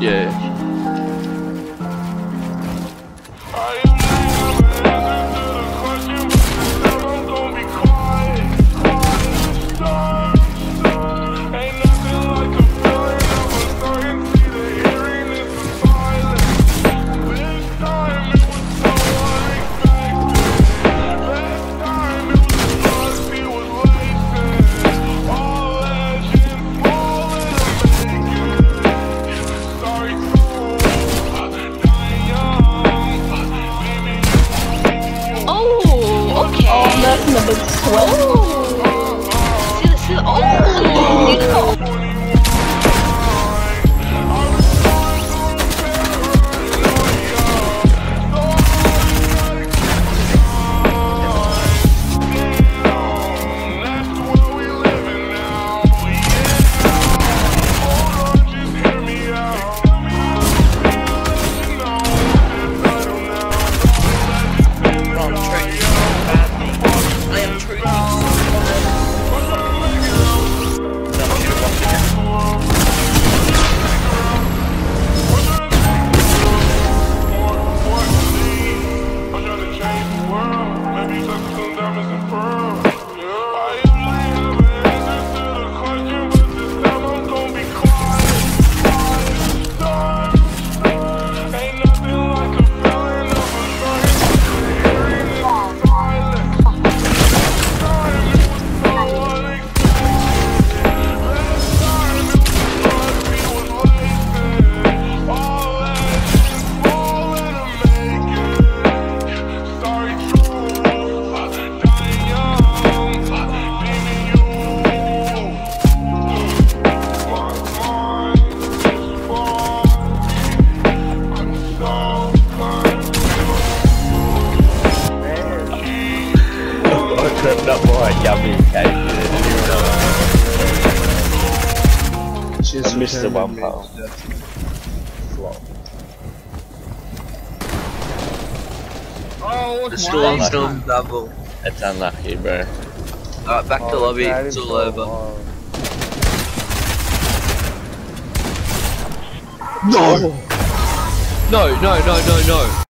Yeah. Oh, the 12. I tripped up more missed the one part. Oh, The storm's done double. It's unlucky, bro. Alright, back to lobby. It's all over. No! No, no, no, no, no.